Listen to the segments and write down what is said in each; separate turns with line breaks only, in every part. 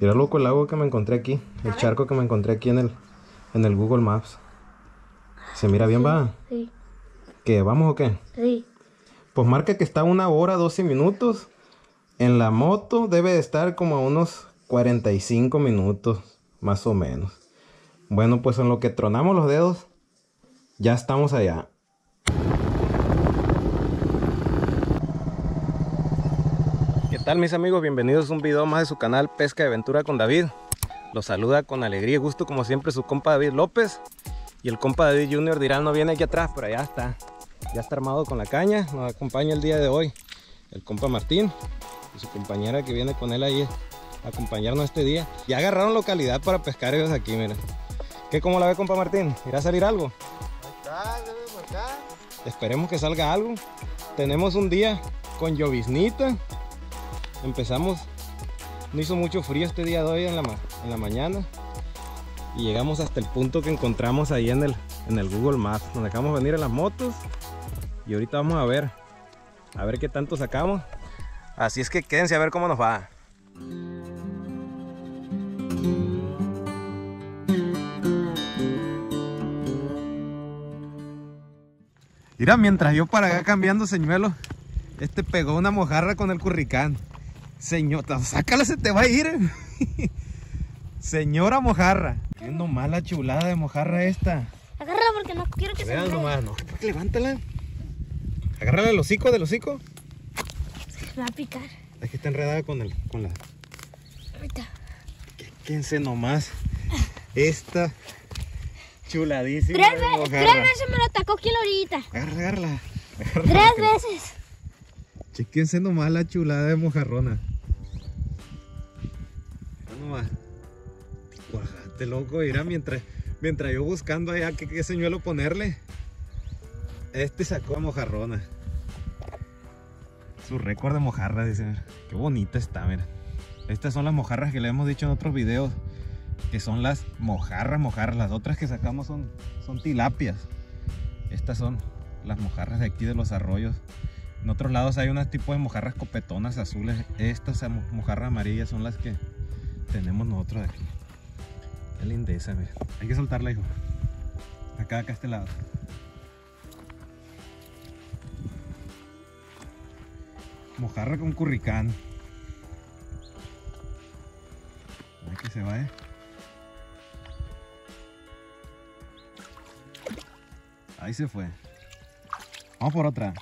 Mira loco el agua que me encontré aquí, el charco que me encontré aquí en el, en el Google Maps. ¿Se mira bien, va?
Sí,
¿Qué? ¿Vamos o qué?
sí.
Pues marca que está una hora, 12 minutos. En la moto debe de estar como a unos 45 minutos, más o menos. Bueno, pues en lo que tronamos los dedos, ya estamos allá. Tal mis amigos? Bienvenidos a un video más de su canal Pesca de Aventura con David. Los saluda con alegría y gusto como siempre su compa David López. Y el compa David Junior dirán no viene aquí atrás, pero allá está. Ya está armado con la caña, nos acompaña el día de hoy el compa Martín y su compañera que viene con él ahí a acompañarnos este día. Ya agarraron localidad para pescar ellos aquí, miren. ¿Qué cómo la ve compa Martín? ¿Irá a salir algo? Esperemos que salga algo. Tenemos un día con lloviznita. Empezamos, no hizo mucho frío este día de hoy en la, en la mañana. Y llegamos hasta el punto que encontramos ahí en el, en el Google Maps. Nos dejamos venir en las motos. Y ahorita vamos a ver, a ver qué tanto sacamos. Así es que quédense a ver cómo nos va. Mira, mientras yo para acá cambiando señuelo, este pegó una mojarra con el curricán. Señor, sácala, se te va a ir. Señora mojarra. Qué nomás la chulada de mojarra esta.
Agárrala porque no quiero que se
Vean
me
nomás, no. ¿Por qué levántala? Agárrala del hocico, del hocico.
va a picar.
Es que está enredada con, el, con la...
Ahorita.
Quédense nomás. Esta chuladísima
Tres,
de
ve-
mojarra.
tres veces me lo atacó aquí la orillita.
Agárrala, agárrala.
Tres veces.
Chequense nomás la chulada de mojarrona. Mira nomás. Cuajate, loco. Mira, mientras, mientras yo buscando allá qué, qué señuelo ponerle. Este sacó a mojarrona. Su récord de mojarra, dice. mira. Qué bonita está, mira. Estas son las mojarras que le hemos dicho en otros videos. Que son las mojarras, mojarras. Las otras que sacamos son, son tilapias. Estas son las mojarras de aquí de los arroyos. En otros lados hay unos tipos de mojarras copetonas azules. Estas mo- mojarras amarillas son las que tenemos nosotros aquí. Qué lindeza, mira. Hay que soltarla, hijo. Acá, acá a este lado. Mojarra con curricán. Ay, que se va, eh. Ahí se fue. Vamos por otra.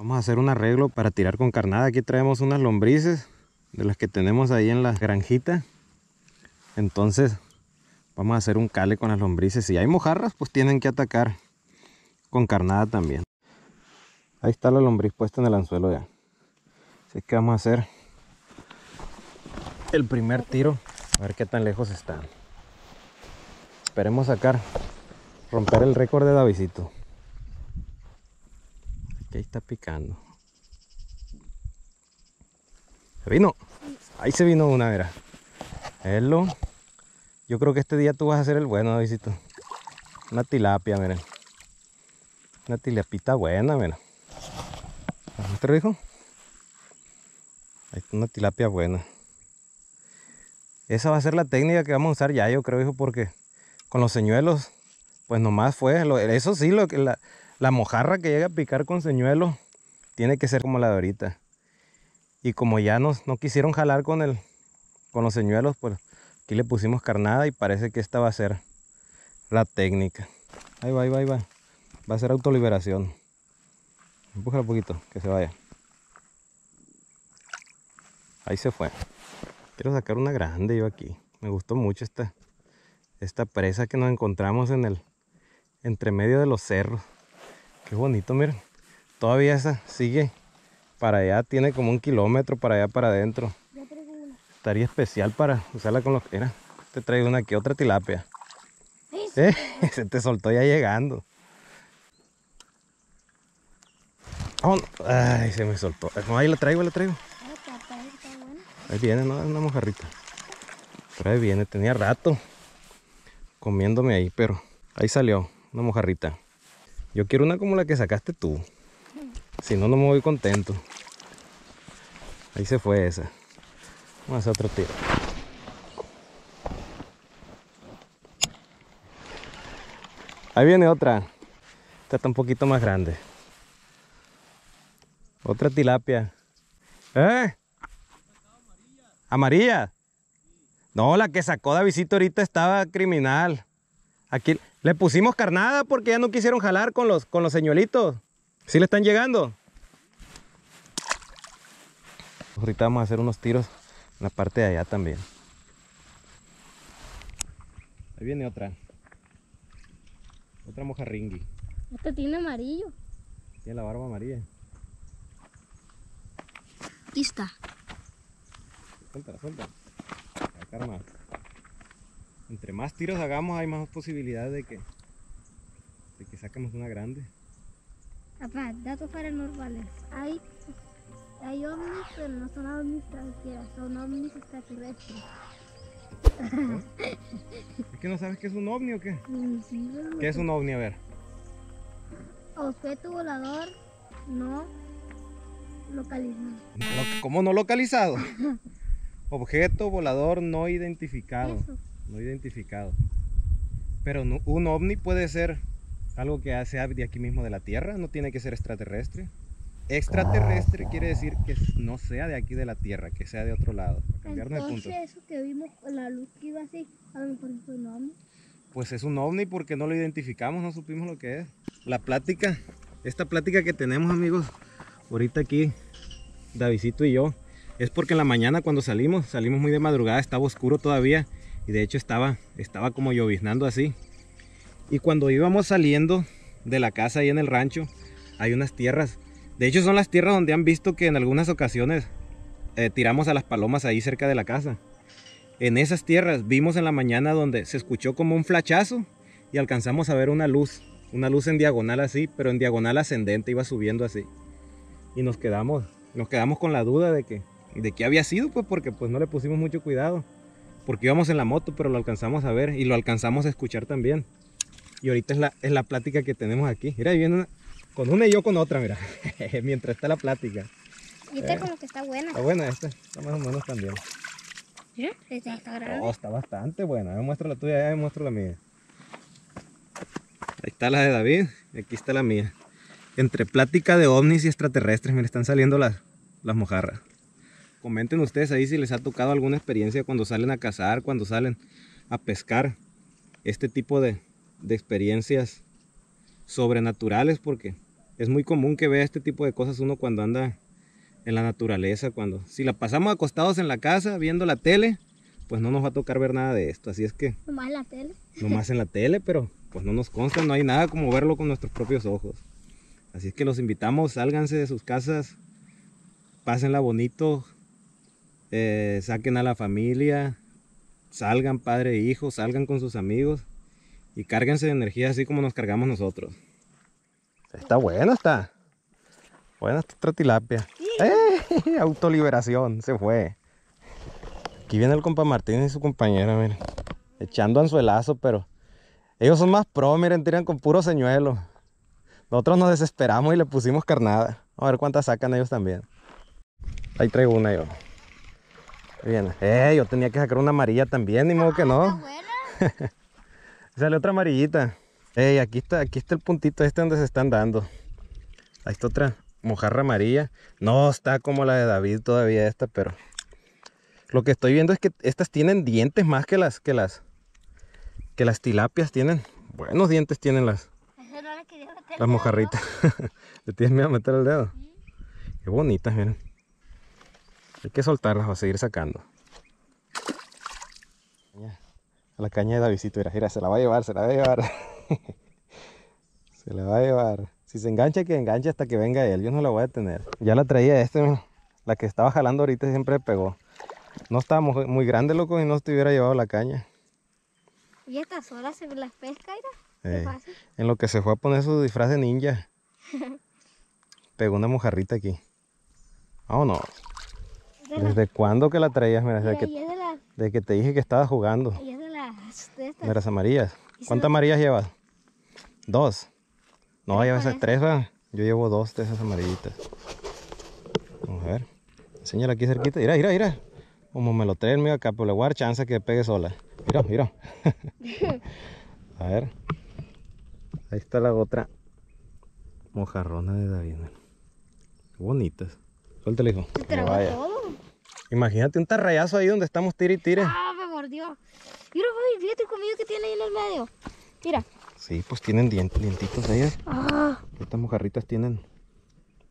Vamos a hacer un arreglo para tirar con carnada. Aquí traemos unas lombrices de las que tenemos ahí en la granjita. Entonces vamos a hacer un cale con las lombrices. Si hay mojarras, pues tienen que atacar con carnada también. Ahí está la lombriz puesta en el anzuelo ya. Así que vamos a hacer el primer tiro. A ver qué tan lejos está. Esperemos sacar, romper el récord de Davidito. Que ahí está picando. ¿Se vino? Ahí se vino una, mira. Hello. Yo creo que este día tú vas a ser el bueno, Davidito. Una tilapia, miren. Una tilapita buena, mira. ¿Te hijo? Ahí está una tilapia buena. Esa va a ser la técnica que vamos a usar ya, yo creo, hijo, porque con los señuelos, pues nomás fue. eso sí, lo que la, la mojarra que llega a picar con señuelo tiene que ser como la de ahorita. Y como ya nos, no quisieron jalar con, el, con los señuelos, pues aquí le pusimos carnada y parece que esta va a ser la técnica. Ahí va, ahí va, ahí va. Va a ser autoliberación. Empújala un poquito, que se vaya. Ahí se fue. Quiero sacar una grande yo aquí. Me gustó mucho esta, esta presa que nos encontramos en el entre medio de los cerros. Qué bonito, miren. Todavía esa sigue para allá, tiene como un kilómetro para allá para adentro.
Ya traigo una.
Estaría especial para usarla con los que era. Te traigo una aquí, otra tilapia. Eh, Se te soltó ya llegando. Vámonos. Ay, se me soltó. No, ahí la traigo, la traigo. Ahí viene, ¿no? Una mojarrita. Pero ahí viene, tenía rato comiéndome ahí, pero ahí salió una mojarrita. Yo quiero una como la que sacaste tú. Si no, no me voy contento. Ahí se fue esa. Vamos a hacer otro tiro. Ahí viene otra. Esta está un poquito más grande. Otra tilapia. ¿Eh? ¿Amarilla? No, la que sacó Davidito ahorita estaba criminal. Aquí le pusimos carnada porque ya no quisieron jalar con los, con los señuelitos. ¿Sí le están llegando? Ahorita vamos a hacer unos tiros en la parte de allá también. Ahí viene otra. Otra mojarringui.
Este tiene amarillo.
Tiene la barba amarilla.
Aquí está.
Suéltala, suéltala. Más. Entre más tiros hagamos hay más posibilidad de que, de que saquemos una grande.
Papá, datos paranormales. Hay, hay ovnis, pero no son ovnis cualquiera, son ovnis extraterrestres.
¿Es que no sabes qué es un ovni o qué?
Mm, sí,
¿Qué es un ovni? A ver.
Objeto volador no localizado.
Lo- ¿Cómo no localizado? Objeto volador no identificado.
Eso.
No identificado. Pero no- un ovni puede ser algo que sea de aquí mismo de la Tierra, no tiene que ser extraterrestre. Extraterrestre quiere decir que no sea de aquí de la Tierra, que sea de otro lado. Cambiarnos de punto.
Eso que vimos con la luz que iba así, a lo mejor un ovni.
Pues es un ovni porque no lo identificamos, no supimos lo que es. La plática, esta plática que tenemos amigos, ahorita aquí, Davidito y yo, es porque en la mañana cuando salimos, salimos muy de madrugada, estaba oscuro todavía y de hecho estaba, estaba como lloviznando así. Y cuando íbamos saliendo de la casa ahí en el rancho, hay unas tierras, de hecho son las tierras donde han visto que en algunas ocasiones eh, tiramos a las palomas ahí cerca de la casa. En esas tierras vimos en la mañana donde se escuchó como un flachazo y alcanzamos a ver una luz, una luz en diagonal así, pero en diagonal ascendente iba subiendo así. Y nos quedamos, nos quedamos con la duda de que de qué había sido, pues porque pues no le pusimos mucho cuidado. Porque íbamos en la moto, pero lo alcanzamos a ver y lo alcanzamos a escuchar también. Y ahorita es la, es la plática que tenemos aquí. Mira, ahí viene una, con una y yo con otra, mira. Mientras está la plática.
Y esta como que está buena.
Está buena esta, está más o menos también.
Mira, esta está grande.
Oh, está bastante buena. Me muestro la tuya, ya me muestro la mía. Ahí está la de David y aquí está la mía. Entre plática de ovnis y extraterrestres, me están saliendo las, las mojarras. Comenten ustedes ahí si les ha tocado alguna experiencia cuando salen a cazar, cuando salen a pescar. Este tipo de, de experiencias sobrenaturales, porque es muy común que vea este tipo de cosas uno cuando anda en la naturaleza, cuando si la pasamos acostados en la casa viendo la tele, pues no nos va a tocar ver nada de esto. Así es que
Nomás la tele.
nomás en la tele, pero pues no nos consta, no hay nada como verlo con nuestros propios ojos. Así es que los invitamos, sálganse de sus casas, pásenla bonito, eh, saquen a la familia, salgan padre e hijo, salgan con sus amigos y cárguense de energía así como nos cargamos nosotros. Está buena, está. Buena esta tilapia. ¡Eh! Autoliberación, se fue. Aquí viene el compa Martín y su compañera, miren. Echando anzuelazo, pero ellos son más pro, miren, tiran con puro señuelo. Nosotros nos desesperamos y le pusimos carnada. A ver cuántas sacan ellos también. Ahí traigo una yo. Viene. Eh, yo tenía que sacar una amarilla también, ni modo que no.
buena.
Sale otra amarillita. Ey, aquí está, aquí está el puntito este donde se están dando. Ahí está otra mojarra amarilla. No está como la de David todavía esta, pero lo que estoy viendo es que estas tienen dientes más que las que las que las tilapias tienen. Buenos dientes tienen las, las mojarritas. ¿Le tienes miedo a meter el dedo? Qué bonitas, miren. Hay que soltarlas o seguir sacando. A la caña de Davidito, mira, mira, se la va a llevar, se la va a llevar. se la va a llevar. Si se engancha, que enganche hasta que venga él. Yo no la voy a detener. Ya la traía este, la que estaba jalando ahorita siempre pegó. No estaba muy, grande, loco, y no te hubiera llevado la caña.
Y estas solas se las pesca, fácil.
En lo que se fue a poner su disfraz de ninja. Pegó una mojarrita aquí. Vámonos. ¿Desde cuándo que la traías? Mira, desde
Mira,
que, desde que te dije que estabas jugando.
de las,
amarillas. ¿Cuántas amarillas llevas? Dos. No, llevas tres, ¿va? Yo llevo dos de esas amarillitas. Vamos a ver. Enséñala aquí cerquita. Mira, mira, mira. Como me lo traen, mira acá, le voy a dar chance que pegue sola. Mira, mira. a ver. Ahí está la otra mojarrona de David. mira. Bonitas. Suéltale, hijo. No
tragó todo.
Imagínate un tarrayazo ahí donde estamos tire y tire.
Ah, me mordió. Mira, papi, fíjate el colmillo que tiene ahí en el medio. Mira.
Sí, pues tienen dien- dientitos ellas.
Ah,
Estas mojarritas tienen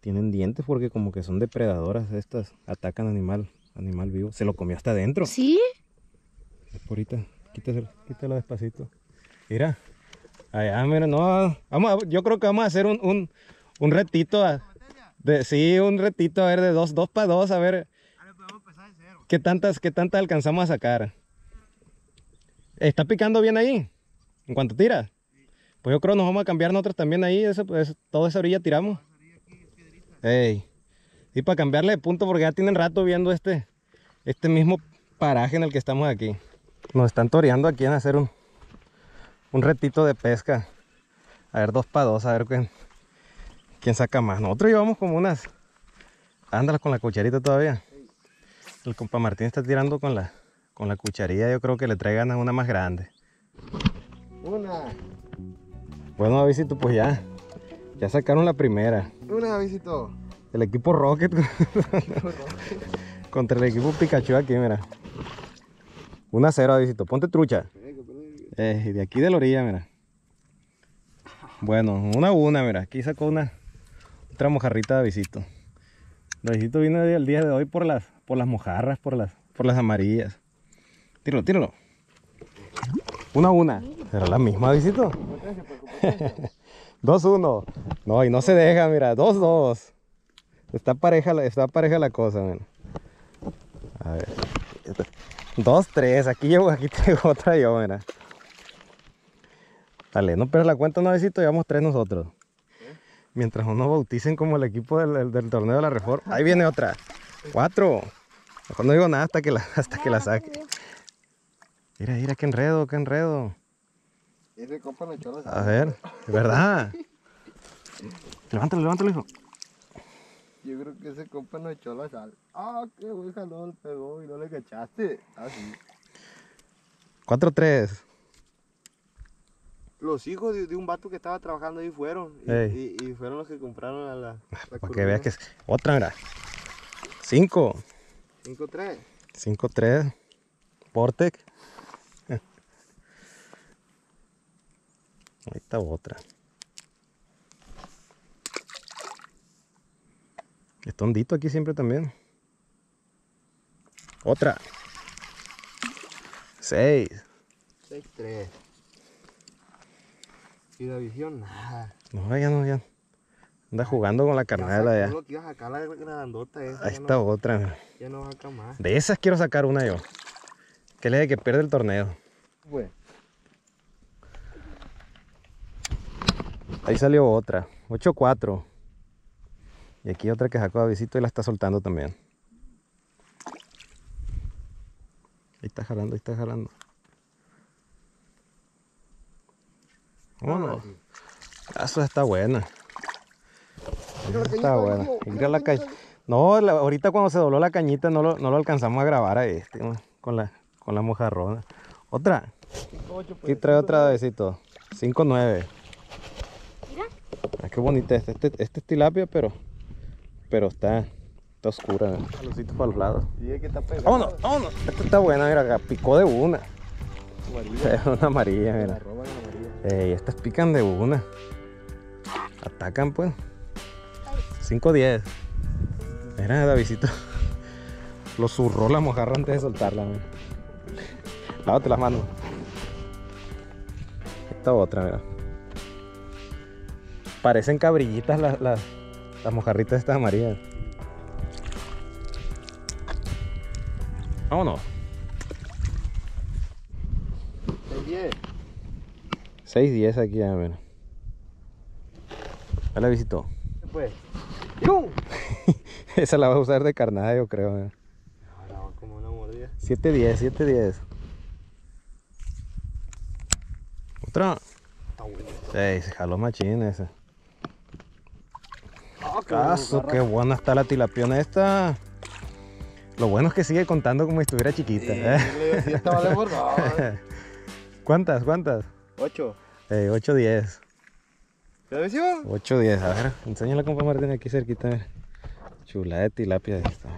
tienen dientes porque como que son depredadoras estas. Atacan animal, animal vivo. Se lo comió hasta adentro.
¿sí?
Ahorita, quítalo, quítalo despacito. Mira. Allá, mira, no. Vamos a- yo creo que vamos a hacer un, un, un retito. a- de, sí, un retito, a ver, de dos, dos para dos, a ver. ¿Qué tantas, qué tantas alcanzamos a sacar? ¿Está picando bien ahí? ¿En cuanto tira? Pues yo creo nos vamos a cambiar nosotros también ahí. Eso, pues, toda esa orilla tiramos. Ey. Y para cambiarle de punto porque ya tienen rato viendo este, este mismo paraje en el que estamos aquí. Nos están toreando aquí en hacer un, un retito de pesca. A ver, dos para dos, a ver quién, quién saca más. Nosotros llevamos como unas... Ándalas con la cucharita todavía. El compa Martín está tirando con la, con la cucharilla. Yo creo que le trae ganas una más grande.
Una,
Bueno, Avisito, pues ya. Ya sacaron la primera.
una visito.
El equipo Rocket contra el equipo Pikachu aquí, mira. 1 a 0, Avisito. Ponte trucha. Eh, de aquí de la orilla, mira. Bueno, una a una, mira. Aquí sacó una otra mojarrita de Avisito. Avisito vino el día de hoy por las, por las mojarras, por las, por las amarillas. Tíralo, tíralo. Una a una. ¿Será la misma, Avisito? 2-1. No, y no se deja, mira. 2-2. Está pareja, está pareja la cosa, mira. A ver. 2-3. Aquí llevo, aquí tengo otra yo, mira. Dale, no pierdas la cuenta, no besito, llevamos tres nosotros. Mientras no nos bauticen como el equipo del torneo de la reforma. Ahí viene otra. Cuatro. Mejor no digo nada hasta que la, hasta que la saque. Mira, mira, qué enredo, qué enredo.
Ese compa me echó la
A ver, de verdad. Levántalo, levántalo, hijo.
Yo creo que ese compa nos echó la sal. Ah, qué buen jalón pegó y no le cachaste. Ah, sí.
4-3.
Los hijos de, de un vato que estaba trabajando ahí fueron. Y,
Ey.
y- y fueron los que compraron a la.
Para que veas que es. Otra, mira. 5.
5-3.
5-3. Portec. Ahí está otra. Está hondito aquí siempre también. Otra. 6.
6-3. Y la visión, nada.
No, ya no, ya. Anda jugando con la carnada
Ya sacó sacar la grandota esa.
Ahí
ya
está
No,
otra.
ya no más.
De esas quiero sacar una yo. Que le de que pierde el torneo. Ahí salió otra. 8-4. Y aquí otra que sacó a visito y la está soltando también. Ahí está jalando, ahí está jalando. Vámonos. Eso está buena. Está buena. Mira la ca- No, la- ahorita cuando se dobló la cañita no lo, no lo alcanzamos a grabar a este, ¿no? con la, con la mojarrona. Otra. Aquí trae otra besito. 5-9. Ah, qué bonita esta. Este, este es tilapia, pero, pero está, está oscura. ¿no? Lucito para los lados.
Y es que está pegado.
Vámonos, vámonos. Esta está buena, mira, acá picó de una.
Amarilla.
Es una amarilla,
La
mira.
amarilla.
Ey, estas pican de una. Atacan, pues. 5-10. Mira, Davidito. Lo zurró la mojarra antes de soltarla, mira. Lávate las manos. Esta otra, mira. Parecen cabrillitas las, las, las mojarritas estas amarillas. Vámonos.
6-10.
6-10 aquí ya, mira. Dale, visito.
Pues.
Esa la vas a usar de carnada, yo creo. mira.
Ahora va como una mordida.
7-10, 7-10. Otra.
Está bueno.
Ey, se jaló machín esa.
Ah, qué
Caso, qué buena está la tilapiona esta. Lo bueno es que sigue contando como si estuviera chiquita. ¿eh?
Sí, sí, esta vale por dos.
¿Cuántas? ¿Cuántas?
8.
Ey, 8-10.
¿Qué decís?
8 10. A ver, enséñala compa Martín aquí cerquita. a ver. Chulada de tilapia de esta.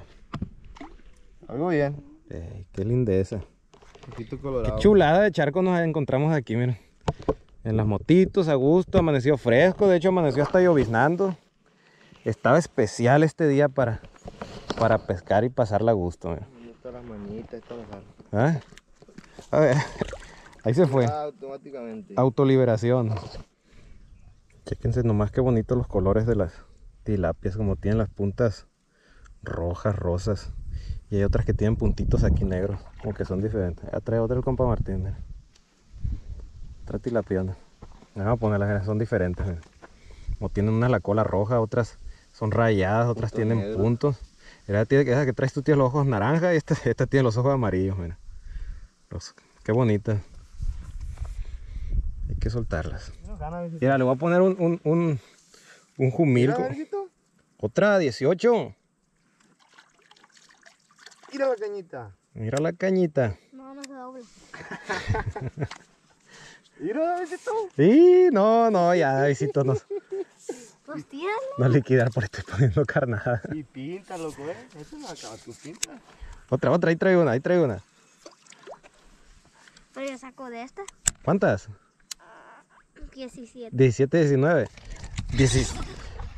Algo bien.
Qué lindeza.
Poquito
Qué
colorado.
chulada de charco nos encontramos aquí, miren. En las motitos, a gusto, amaneció fresco, de hecho amaneció hasta lloviznando. Estaba especial este día para, para pescar y pasarla a gusto, miren.
¿Dónde están las manitas? Esto lo sabe.
¿Ah? A ver, ahí se fue.
Ah, automáticamente.
Autoliberación. Chéquense nomás qué bonitos los colores de las tilapias, como tienen las puntas rojas, rosas. Y hay otras que tienen puntitos aquí negros, como que son diferentes. Ya trae otra el compa Martín, mira. Otra tilapiona. Vamos a ponerlas, son diferentes. mira. Como tienen una la cola roja, otras son rayadas, otras
Puntos
tienen
negros.
puntos. Tiene- esa que traes tú tiene los ojos naranja y esta, esta tiene los ojos amarillos, mira. Los- qué bonita. Hay que soltarlas. Mira, le voy a poner un, un, un, un
verguito.
Otra 18.
Mira la cañita.
Mira la cañita.
No, no se dobla.
Mira, verguito.
Y no, no, ya, visito, no,
Pues tíralo.
no liquidar por estoy poniendo carnada.
Y pinta, loco, ¿eh? Eso no acaba tu pinta.
Otra, otra, ahí traigo una, ahí traigo una.
Pero yo saco de esta.
¿Cuántas?
17.
17, 19. 10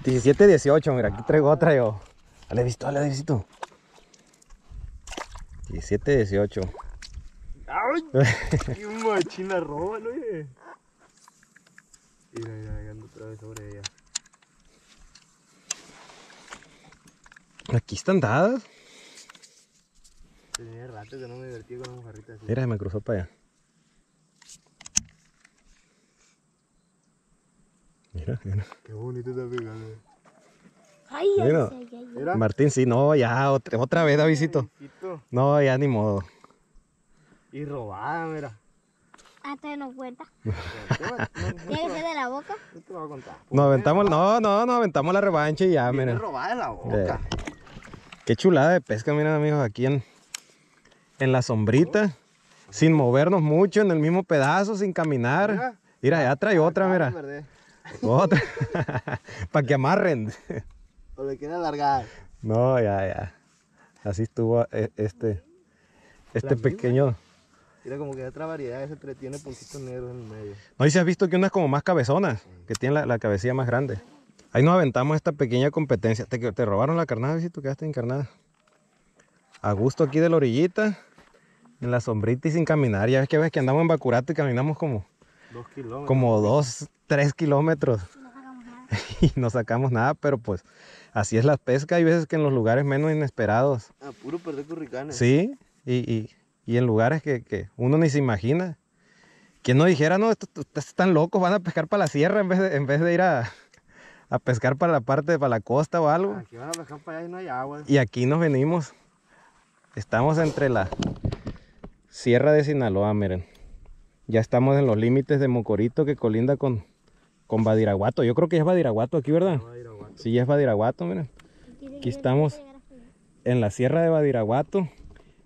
17, 18, mira, aquí traigo otra yo. Dale, visto, dale, visito. 17, 18.
¡Ay! ¡Qué machina roba, oye? Mira, mira, ando otra vez sobre ella.
Aquí están dadas.
Tenía rato que no me divertí con una mojarrita así.
Mira, se me cruzó para allá. Mira, mira.
Qué bonito está pegando.
Ay,
Mira.
ay, ay, ay.
Mira.
Martín, sí, no, ya, otra, otra vez, Davidito. No, ya ni modo.
Y robada, mira.
Ah, todavía no cuenta. Tiene que ser de la boca.
no te voy a contar.
Nos aventamos, no, no, nos aventamos la revancha y ya,
Viene
miren.
robada en la boca.
Qué chulada de pesca, miren amigos, aquí en, en la sombrita, sin movernos mucho, en el mismo pedazo, sin caminar.
Mira.
Mira, ya trae otra,
Ah,
mira. Otra. Para que amarren.
O le quiere alargar.
No, ya, ya. Así estuvo eh, este, este pequeño.
Mira como que hay otra variedad, ese tiene puntitos negros en el medio.
No, y si has visto que unas como más cabezonas, que tienen la, la cabecilla más grande. Ahí nos aventamos esta pequeña competencia. Te, te robaron la carnada, si tú quedaste encarnada. A gusto aquí de la orillita, en la sombrita y sin caminar. Ya ves que ves que andamos en Bacurato y caminamos como,
Dos kilómetros.
como dos, tres kilómetros y no sacamos nada, pero pues así es la pesca. Hay veces que en los lugares menos inesperados
A puro perder curricanes.
Sí, y, y- y en lugares que, que uno ni se imagina. Quien no dijera, no, estos, estos están locos, van a pescar para la sierra en vez de, en vez de ir a, a pescar para la parte, para la costa o algo.
Aquí van a pescar para allá y no hay agua.
Y aquí nos venimos. Estamos entre la Sierra de Sinaloa, miren. Ya estamos en los límites de Mocorito que colinda con, con Badiraguato. Yo creo que es Badiraguato aquí, ¿verdad?
Agua.
Sí, es Badiraguato, miren. Aquí estamos. en la sierra de Badiraguato,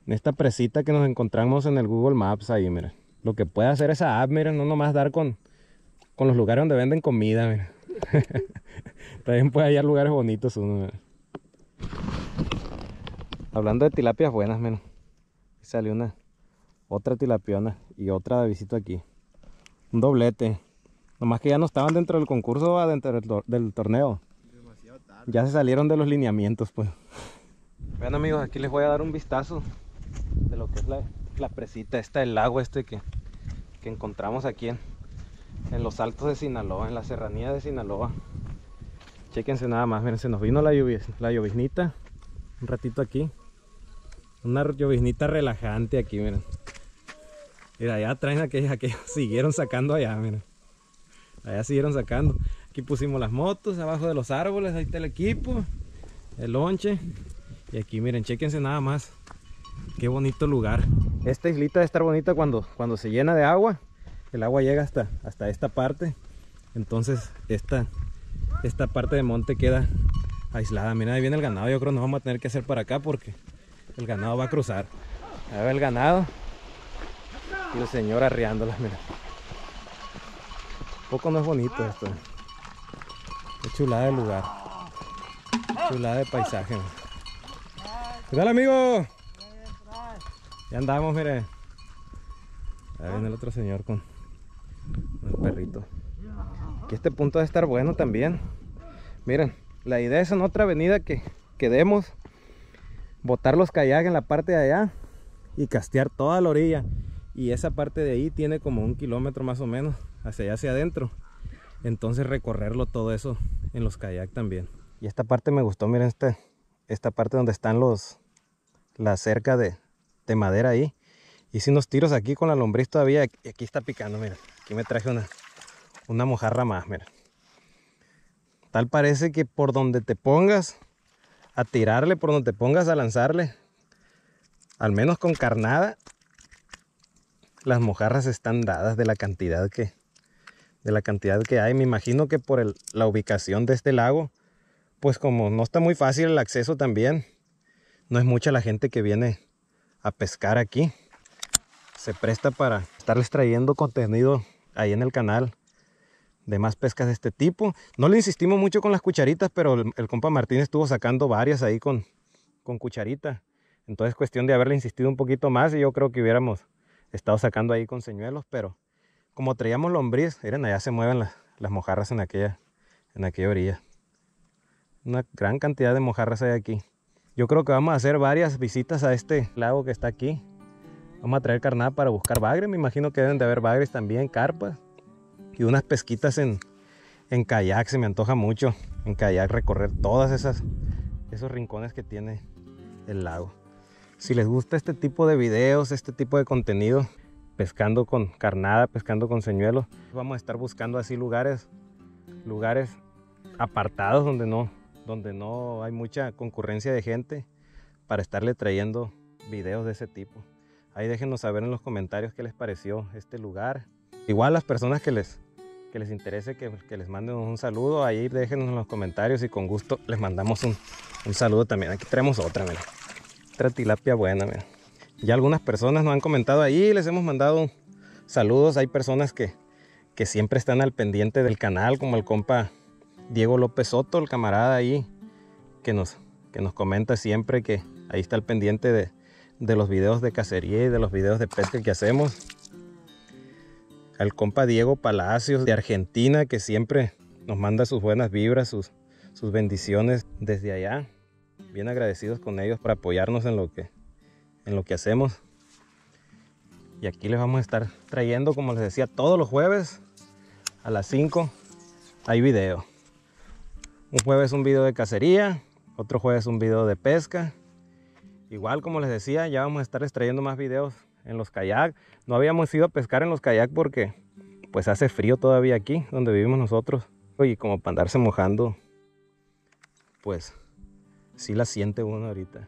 en esta presita que nos encontramos en el Google Maps ahí, miren. Lo que puede hacer esa app, miren, no nomás dar con, con los lugares donde venden comida, miren. También puede hallar lugares bonitos uno, miren. Hablando de tilapias buenas, miren. Salió una, otra tilapiona y otra de visito aquí. Un doblete. Nomás que ya no estaban dentro del concurso, dentro del, tor- del torneo. Ya se salieron de los lineamientos, pues. Vean amigos, aquí les voy a dar un vistazo de lo que es la, la presita, esta el lago este que, que encontramos aquí en, en los altos de Sinaloa, en la serranía de Sinaloa. Chéquense nada más, miren, se nos vino la, lluvi- la lloviznita un ratito aquí. Una lloviznita relajante aquí, miren. Mira, allá traen aquellos, aquellos siguieron sacando allá, miren. Allá siguieron sacando. Aquí pusimos las motos abajo de los árboles, ahí está el equipo, el lonche. Y aquí miren, chéquense nada más. Qué bonito lugar. Esta islita debe estar bonita cuando, cuando se llena de agua. El agua llega hasta, hasta esta parte. Entonces esta, esta parte de monte queda aislada. Mira, ahí viene el ganado. Yo creo que nos vamos a tener que hacer para acá porque el ganado va a cruzar. Ahí va el ganado. Y el señor arriándolas, mira. Un poco no es bonito esto. chulada de lugar. Chulada de paisaje. ¿Qué amigo? Ya andamos, mire. Ahí viene el otro señor con el perrito. Aquí este punto debe estar bueno también. Miren, la idea es en otra avenida que, que demos, botar los kayaks en la parte de allá y castear toda la orilla. Y esa parte de ahí tiene como un kilómetro más o menos, hacia allá hacia adentro. Entonces recorrerlo todo eso en los kayak también. Y esta parte me gustó, miren este, esta parte donde están los la cerca de, de madera ahí. Hice unos tiros aquí con la lombriz todavía y aquí está picando, miren. Aquí me traje una, una mojarra más, miren. Tal parece que por donde te pongas a tirarle, por donde te pongas a lanzarle, al menos con carnada, las mojarras están dadas de la cantidad que, de la cantidad que hay. Me imagino que por la ubicación de este lago, pues como no está muy fácil el acceso también, no es mucha la gente que viene a pescar aquí. Se presta para estarles trayendo contenido ahí en el canal de más pescas de este tipo. No le insistimos mucho con las cucharitas, pero el, el compa Martín estuvo sacando varias ahí con, con cucharita. Entonces cuestión de haberle insistido un poquito más y yo creo que hubiéramos estado sacando ahí con señuelos, pero como traíamos lombriz, miren, allá se mueven las, mojarras en aquella, en aquella orilla. Una gran cantidad de mojarras hay aquí. Yo creo que vamos a hacer varias visitas a este lago que está aquí. Vamos a traer carnada para buscar bagre. Me imagino que deben de haber bagres también, carpas. Y unas pesquitas en, en kayak. Se me antoja mucho en kayak recorrer todas esas esos rincones que tiene el lago. Si les gusta este tipo de videos, este tipo de contenido, pescando con carnada, pescando con señuelos, vamos a estar buscando así lugares, lugares apartados donde no, donde no hay mucha concurrencia de gente para estarle trayendo videos de ese tipo. Ahí déjenos saber en los comentarios qué les pareció este lugar. Igual las personas que les, que les interese que, les manden un saludo, ahí déjenos en los comentarios y con gusto les mandamos un, un saludo también. Aquí traemos otra, mira. Otra tilapia buena, mira. Ya algunas personas nos han comentado ahí, les hemos mandado saludos. Hay personas que, que siempre están al pendiente del canal, como el compa Diego López Soto, el camarada ahí, que nos, que nos comenta siempre que ahí está al pendiente de, de los videos de cacería y de los videos de pesca que hacemos. Al compa Diego Palacios de Argentina, que siempre nos manda sus buenas vibras, sus, sus bendiciones desde allá. Bien agradecidos con ellos por apoyarnos en lo que, en lo que hacemos. Y aquí les vamos a estar trayendo, como les decía, todos los jueves a las 5 hay video. Un jueves un video de cacería, otro jueves un video de pesca. Igual como les decía, ya vamos a estarles trayendo más videos en los kayak. No habíamos ido a pescar en los kayak porque pues hace frío todavía aquí donde vivimos nosotros. Y como para andarse mojando, pues sí la siente uno ahorita.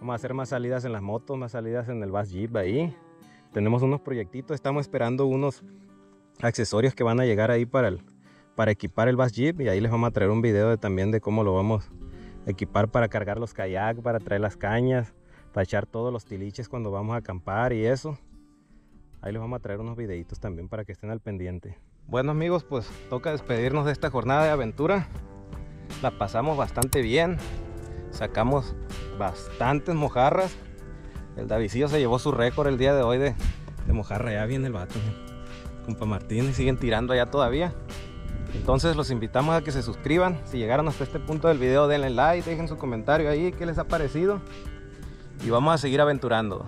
Vamos a hacer más salidas en las motos, más salidas en el bus jeep ahí. Tenemos unos proyectitos, estamos esperando unos accesorios que van a llegar ahí para, equipar el bus jeep y ahí les vamos a traer un video de, también de cómo lo vamos a equipar para cargar los kayak, para traer las cañas, para echar todos los tiliches cuando vamos a acampar y eso. Ahí les vamos a traer unos videitos también para que estén al pendiente. Bueno amigos, pues toca despedirnos de esta jornada de aventura. La pasamos bastante bien. Sacamos bastantes mojarras. El Davidillo se llevó su récord el día de hoy de, mojarra. Ya viene el vato. Compa Martín y siguen tirando allá todavía. Entonces los invitamos a que se suscriban. Si llegaron hasta este punto del video, denle like, dejen su comentario ahí, qué les ha parecido. Y vamos a seguir aventurando.